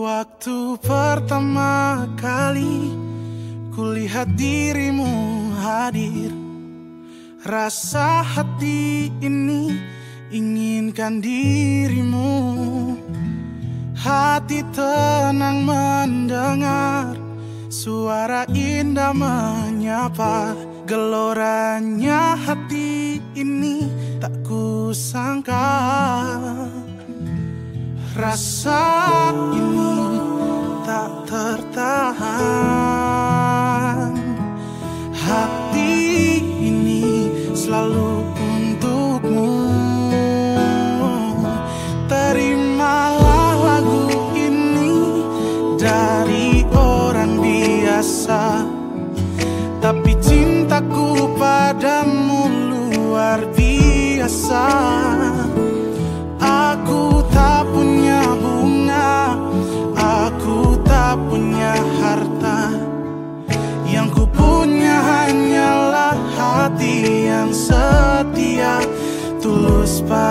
Waktu pertama kali kulihat dirimu hadir Rasa hati ini inginkan dirimu. Hati tenang mendengar Suara indah menyapa Geloranya hati ini tak kusangka. Rasa ini tak tertahan. Hati ini selalu untukmu. Terimalah lagu ini dari biasa Tapi cintaku padamu luar biasa. Aku tak punya bunga Aku tak punya harta. Yang ku punya hanyalah hati yang setia Tulus pada